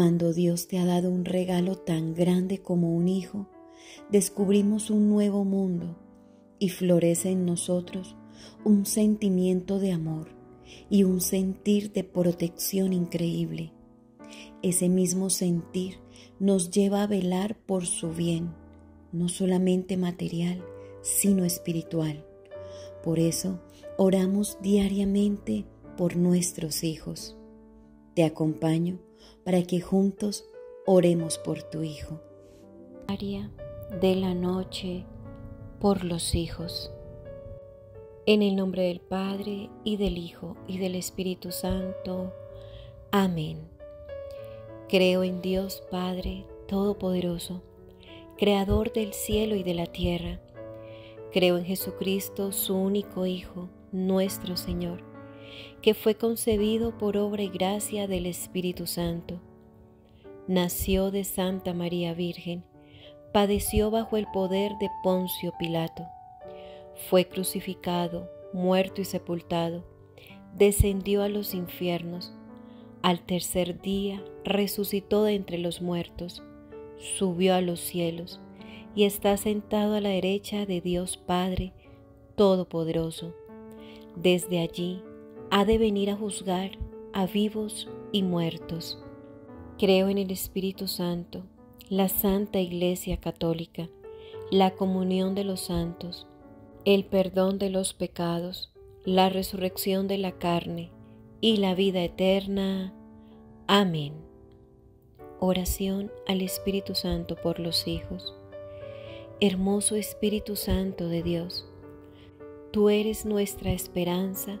Cuando Dios te ha dado un regalo tan grande como un hijo, descubrimos un nuevo mundo y florece en nosotros un sentimiento de amor y un sentir de protección increíble. Ese mismo sentir nos lleva a velar por su bien, no solamente material, sino espiritual. Por eso oramos diariamente por nuestros hijos. Te acompaño para que juntos oremos por tu hijo. Área de la noche por los hijos. En el nombre del Padre y del Hijo y del Espíritu Santo. Amén. Creo en Dios Padre Todopoderoso, Creador del cielo y de la tierra. Creo en Jesucristo, su único Hijo, nuestro Señor, que fue concebido por obra y gracia del Espíritu Santo. Nació de Santa María Virgen, padeció bajo el poder de Poncio Pilato fue crucificado, muerto y sepultado, descendió a los infiernos, al tercer día resucitó de entre los muertos, subió a los cielos y está sentado a la derecha de Dios Padre Todopoderoso. Desde allí ha de venir a juzgar a vivos y muertos. Creo en el Espíritu Santo, la Santa Iglesia Católica, la comunión de los santos, el perdón de los pecados, la resurrección de la carne y la vida eterna. Amén. Oración al Espíritu Santo por los hijos. Hermoso Espíritu Santo de Dios, tú eres nuestra esperanza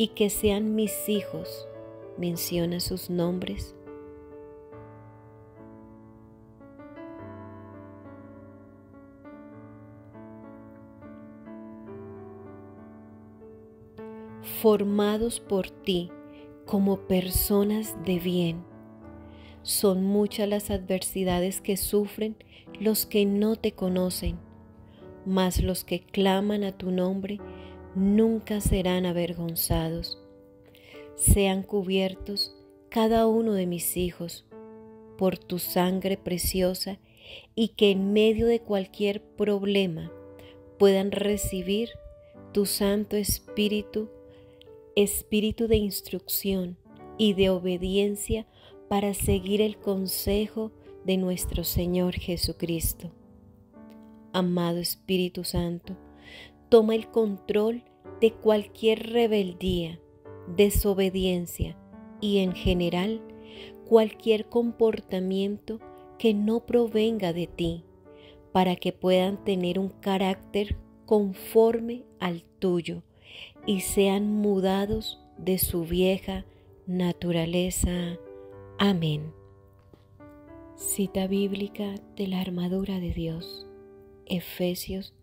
y que sean mis hijos. Menciona sus nombres formados por ti como personas de bien. Son muchas las adversidades que sufren los que no te conocen, mas los que claman a tu nombre nunca serán avergonzados. Sean cubiertos cada uno de mis hijos por tu sangre preciosa y que en medio de cualquier problema puedan recibir tu Santo Espíritu espíritu de instrucción y de obediencia para seguir el consejo de nuestro Señor Jesucristo. Amado Espíritu Santo, toma el control de cualquier rebeldía, desobediencia y en general cualquier comportamiento que no provenga de ti, para que puedan tener un carácter conforme al tuyo y sean mudados de su vieja naturaleza. Amén. Cita bíblica de la armadura de Dios. Efesios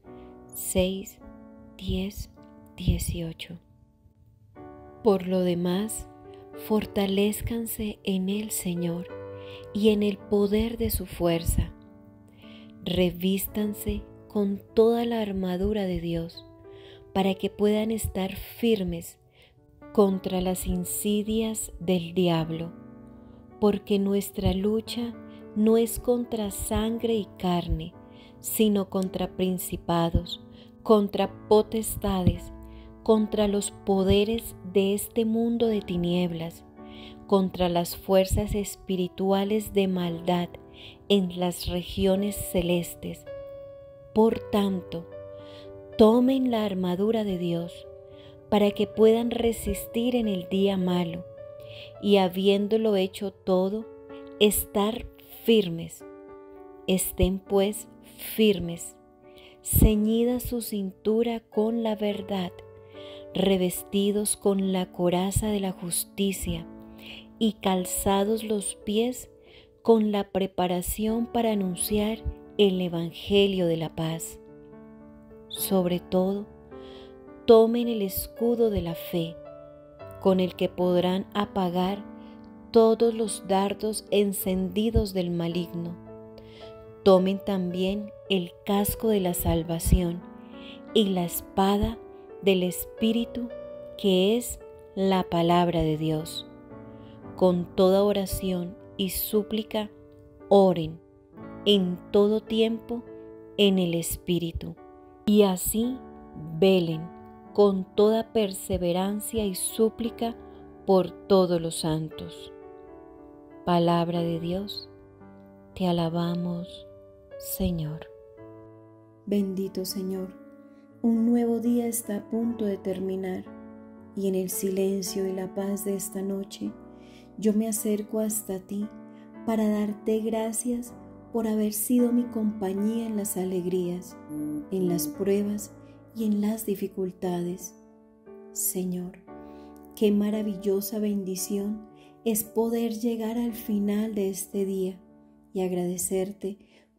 6, 10, 18. Por lo demás, fortalezcanse en el Señor y en el poder de su fuerza. Revístanse con toda la armadura de Dios para que puedan estar firmes contra las insidias del diablo, porque nuestra lucha no es contra sangre y carne, sino contra principados, contra potestades, contra los poderes de este mundo de tinieblas, contra las fuerzas espirituales de maldad en las regiones celestes. Por tanto, Tomen la armadura de Dios para que puedan resistir en el día malo y habiéndolo hecho todo, estar firmes. Estén pues firmes, ceñida su cintura con la verdad, revestidos con la coraza de la justicia y calzados los pies con la preparación para anunciar el Evangelio de la paz. Sobre todo, tomen el escudo de la fe, con el que podrán apagar todos los dardos encendidos del maligno. Tomen también el casco de la salvación y la espada del Espíritu, que es la palabra de Dios. Con toda oración y súplica, oren en todo tiempo en el Espíritu. Y así velen con toda perseverancia y súplica por todos los santos. Palabra de Dios, te alabamos, Señor. Bendito Señor, un nuevo día está a punto de terminar y en el silencio y la paz de esta noche yo me acerco hasta ti para darte gracias por haber sido mi compañía en las alegrías, en las pruebas y en las dificultades. Señor, qué maravillosa bendición es poder llegar al final de este día y agradecerte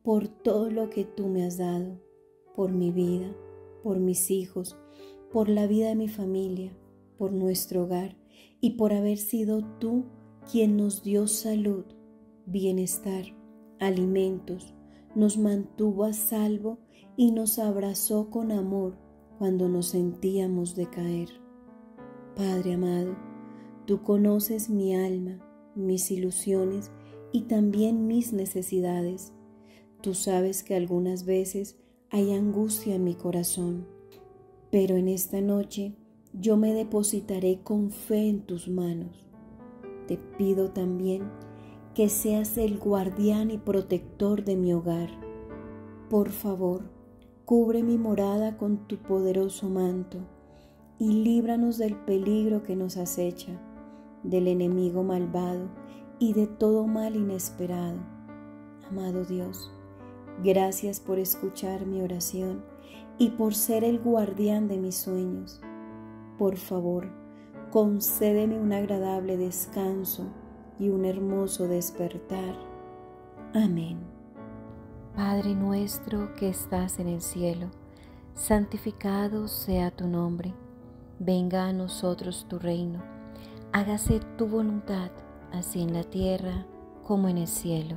por todo lo que tú me has dado, por mi vida, por mis hijos, por la vida de mi familia, por nuestro hogar y por haber sido tú quien nos dio salud, bienestar, alimentos, nos mantuvo a salvo y nos abrazó con amor cuando nos sentíamos decaer. Padre amado, Tú conoces mi alma, mis ilusiones y también mis necesidades. Tú sabes que algunas veces hay angustia en mi corazón, pero en esta noche yo me depositaré con fe en tus manos. Te pido también que seas el guardián y protector de mi hogar. Por favor, cubre mi morada con tu poderoso manto y líbranos del peligro que nos acecha del enemigo malvado y de todo mal inesperado. Amado Dios, gracias por escuchar mi oración y por ser el guardián de mis sueños. Por favor, concédeme un agradable descanso y un hermoso despertar. Amén. Padre nuestro que estás en el cielo, santificado sea tu nombre, venga a nosotros tu reino hágase tu voluntad, así en la tierra como en el cielo.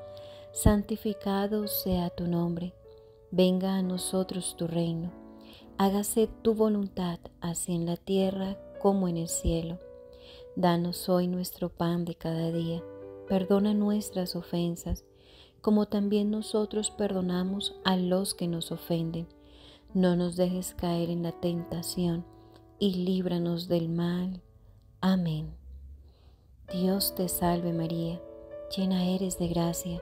santificado sea tu nombre, venga a nosotros tu reino, hágase tu voluntad, así en la tierra como en el cielo. Danos hoy nuestro pan de cada día, perdona nuestras ofensas, como también nosotros perdonamos a los que nos ofenden. No nos dejes caer en la tentación, y líbranos del mal. Amén. Dios te salve María, llena eres de gracia,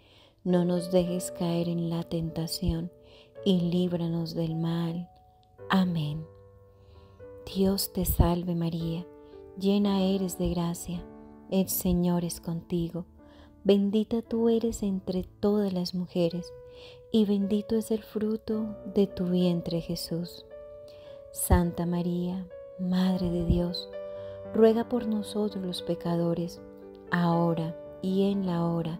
No nos dejes caer en la tentación y líbranos del mal. Amén. Dios te salve María, llena eres de gracia, el Señor es contigo, bendita tú eres entre todas las mujeres, y bendito es el fruto de tu vientre Jesús. Santa María, Madre de Dios, ruega por nosotros los pecadores, ahora y en la hora